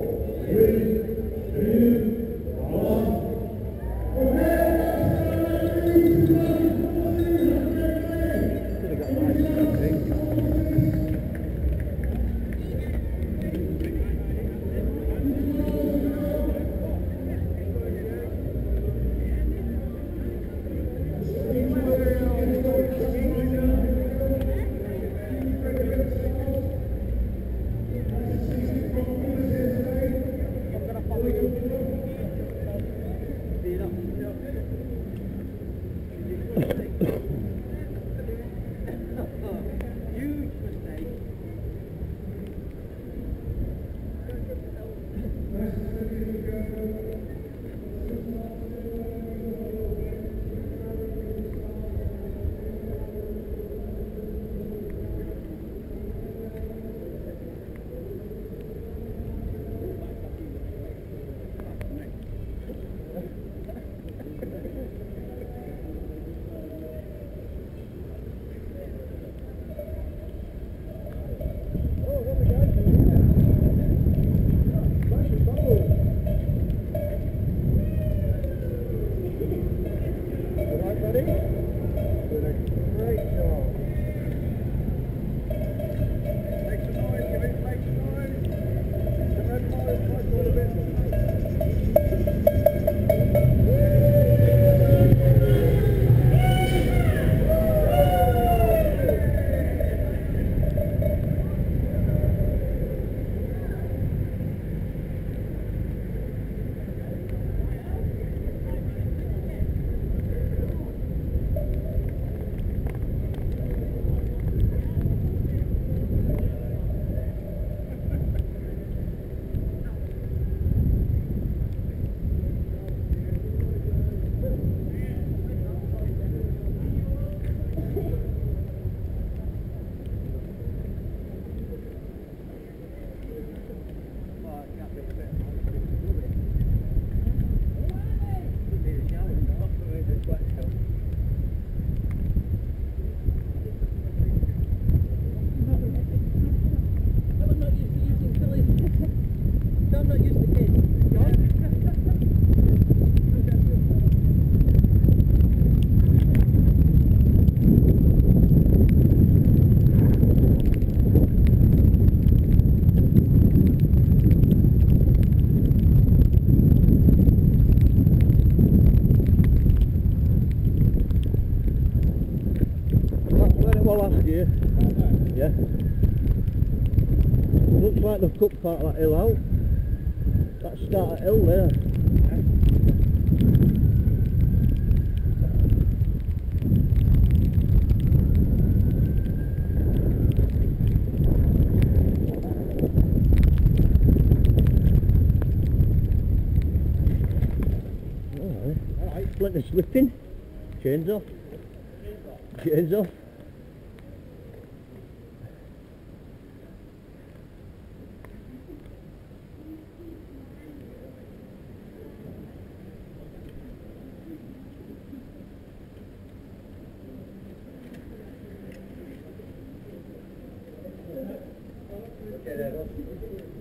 like cut part of that hill out. That start of hill there. Alright. Plenty slipping. Chains off. Chains off.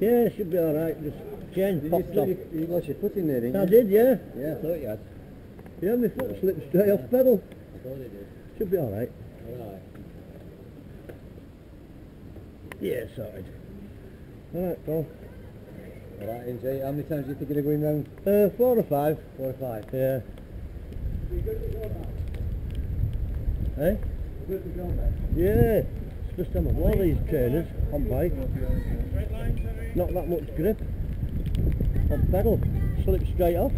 Yeah, it should be alright. Just chain Did popped you, off. you, you lost your foot in there, didn't I you? did, yeah. Yeah, I thought you had. Yeah, my foot slipped straight off pedal. I thought it did. Should be alright. Alright. Yeah, sorted. Alright, Paul. Alright, NJ, how many times do you think you're going round? Uh, four or five. Four or five. Yeah. Eh? Good to go, mate. Yeah. Time I've worn these trainers on bike. Not that much grip. On pedal. Slip straight off.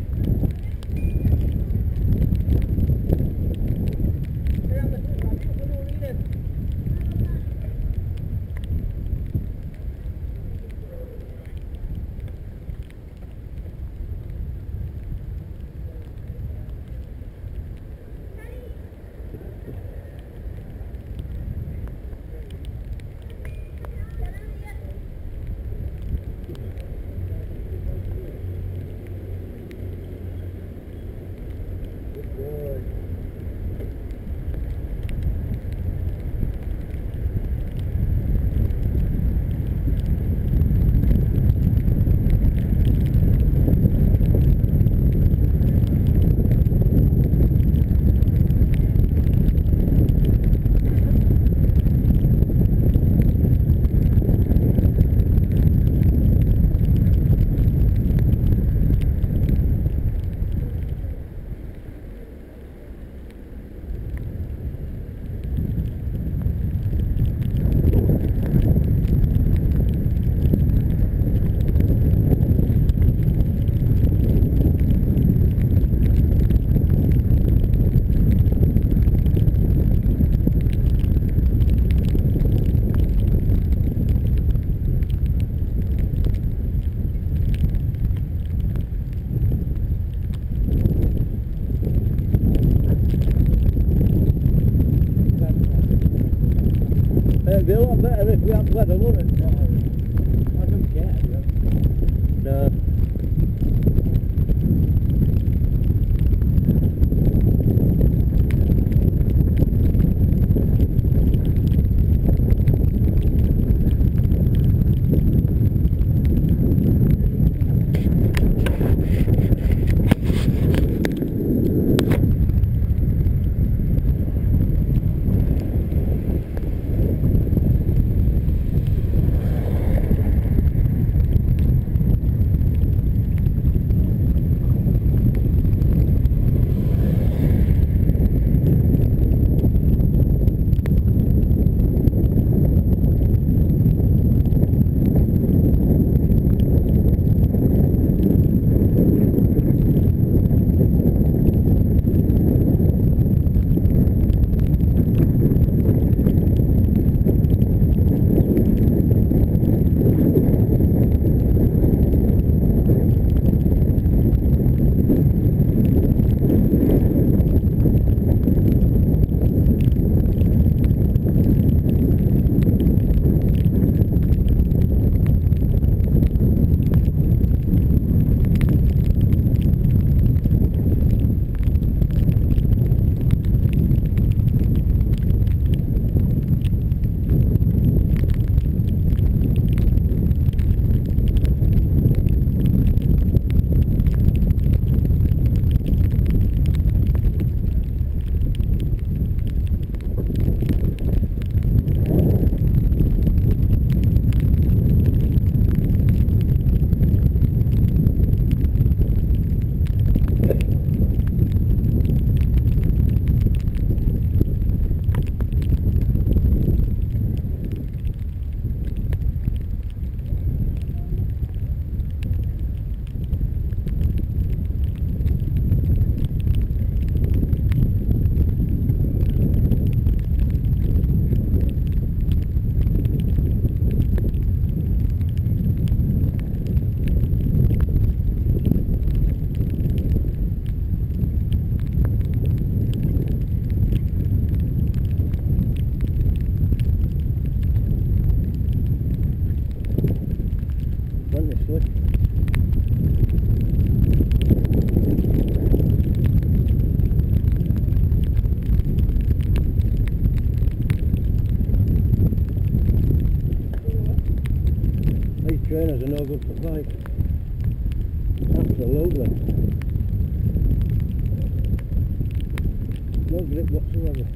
Better Plenty slick. These trainers are no good for bike. Absolutely. No grip whatsoever.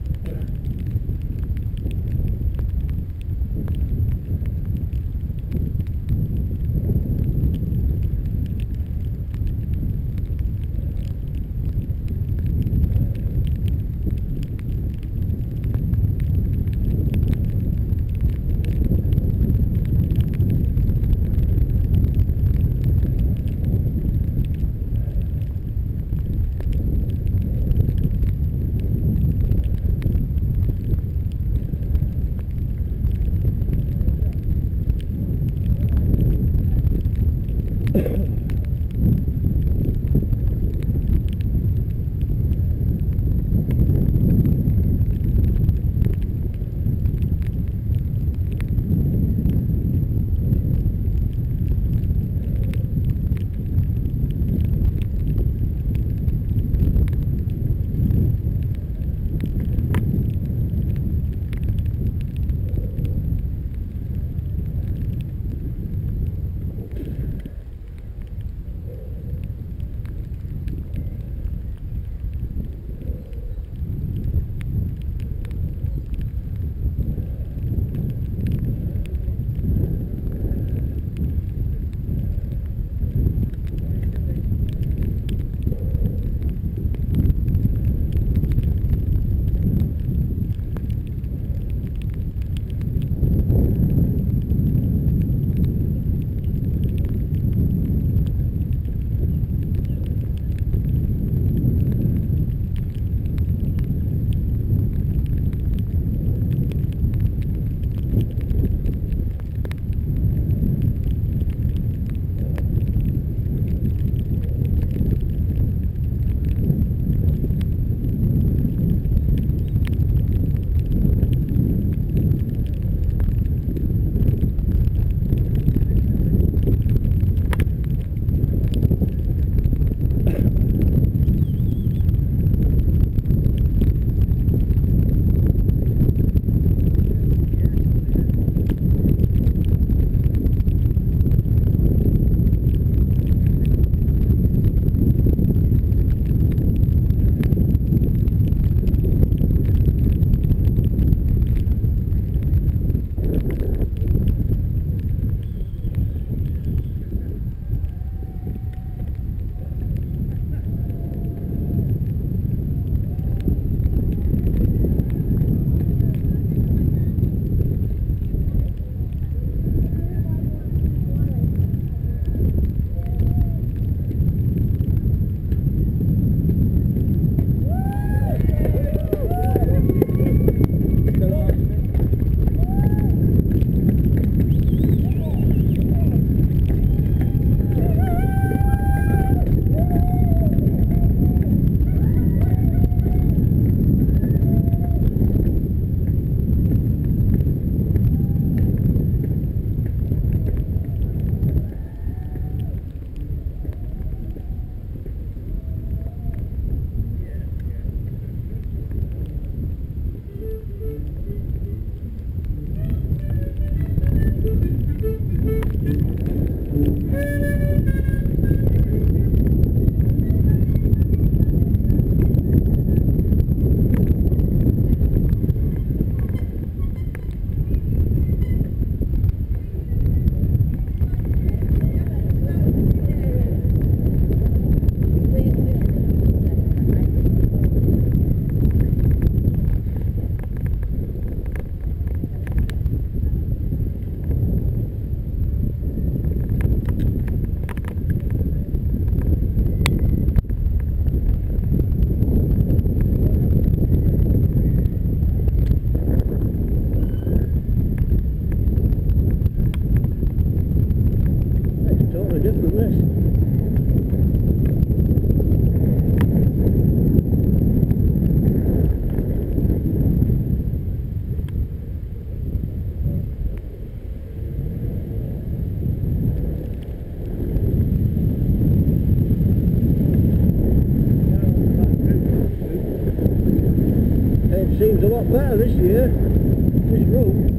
Better this year. This road.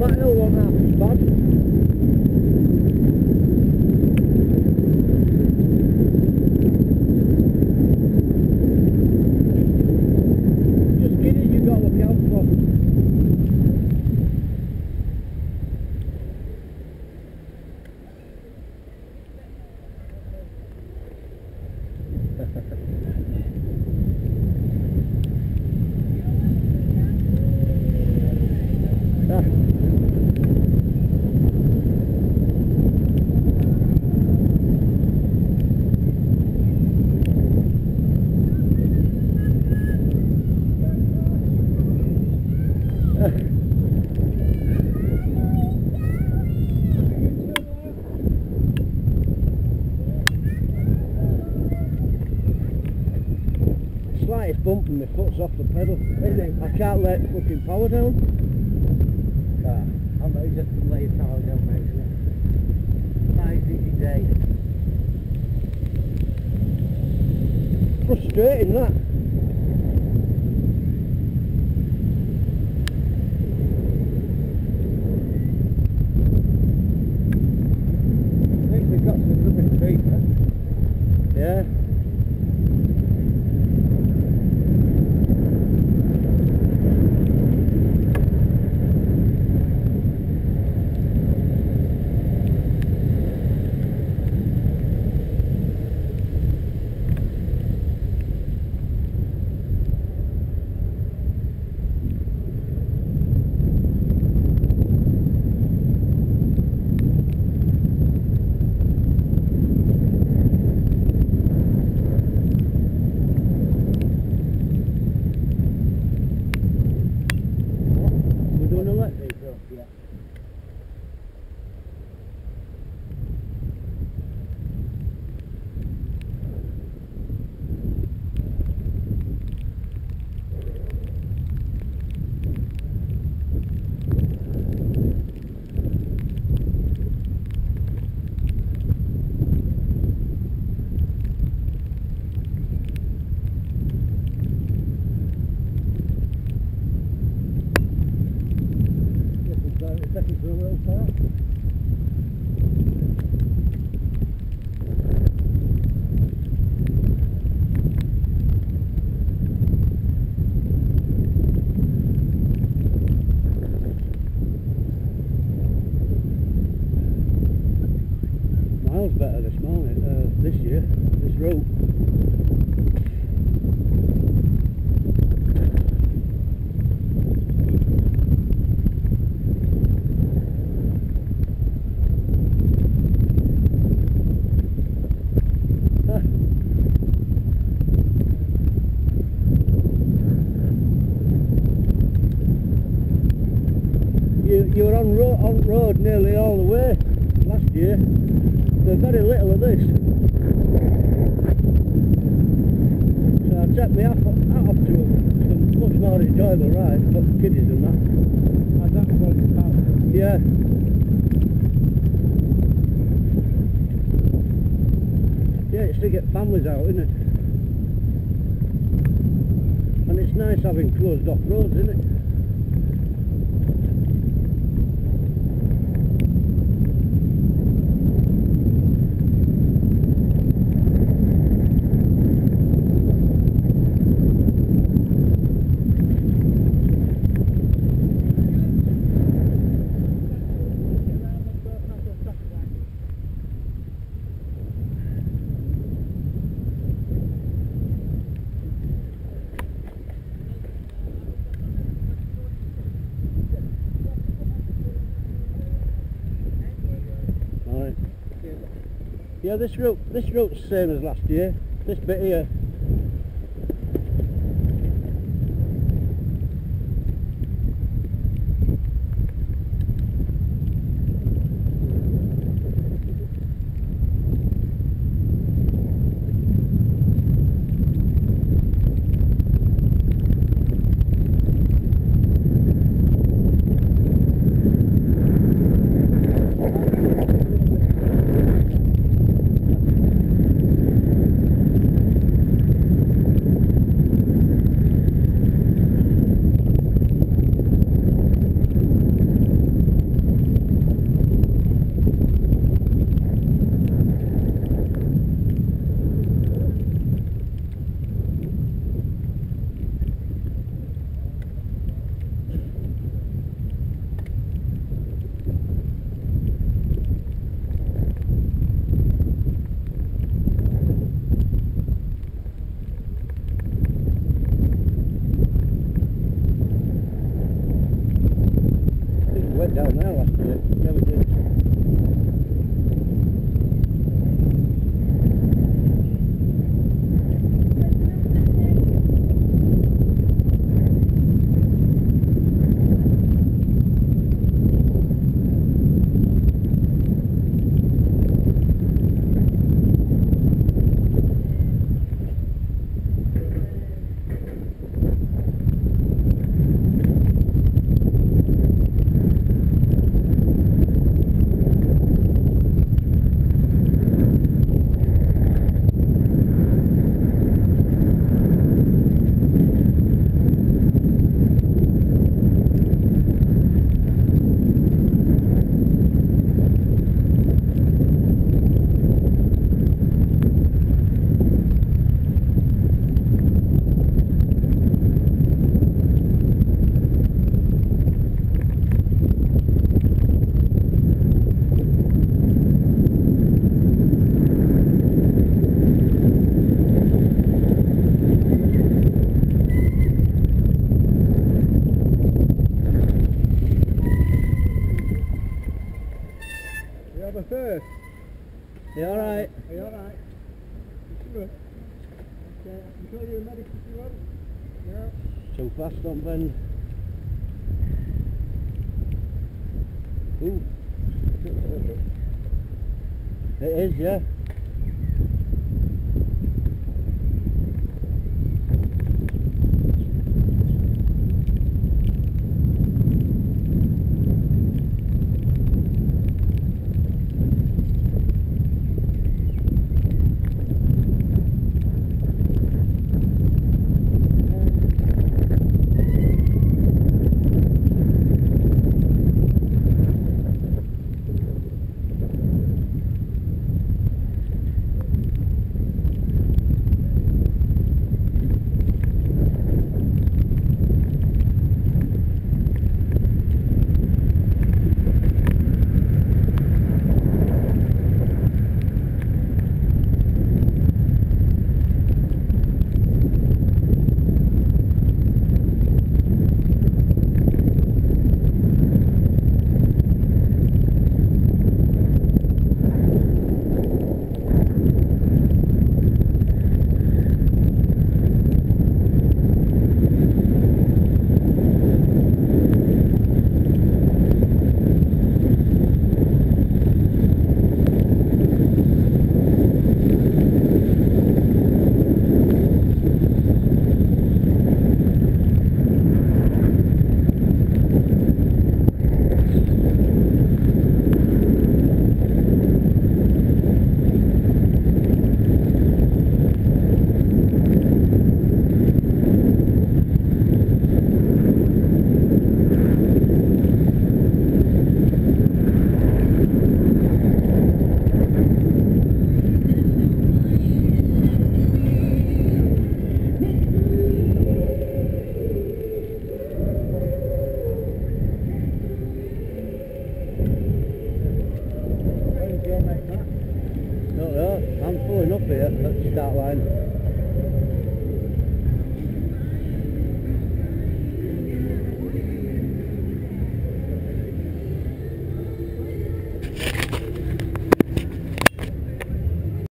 That hill wasn't half as bad. Just kidding, you've got to look out for. Ah. Slightest bump and my foot's off the pedal. I can't let fucking power down. I'm not just lay power down, mate. Nice easy day. Frustrating that. Think we've got some rubbish huh? Yeah. We're doing a let. Yeah. This is uh, taking for a little part. Better this morning, uh, this year, this. You, you were on, ro- on road nearly all the way last year. There's very little of this. So I take my hat off, hat off to some much more enjoyable rides, but kiddies and that. How's that for the car? Yeah. Yeah, it's to get families out, isn't it? And it's nice having closed off roads, isn't it? Alright. Yeah, this route this route's the same as last year. This bit here. Fast bend. Ooh. It is, yeah.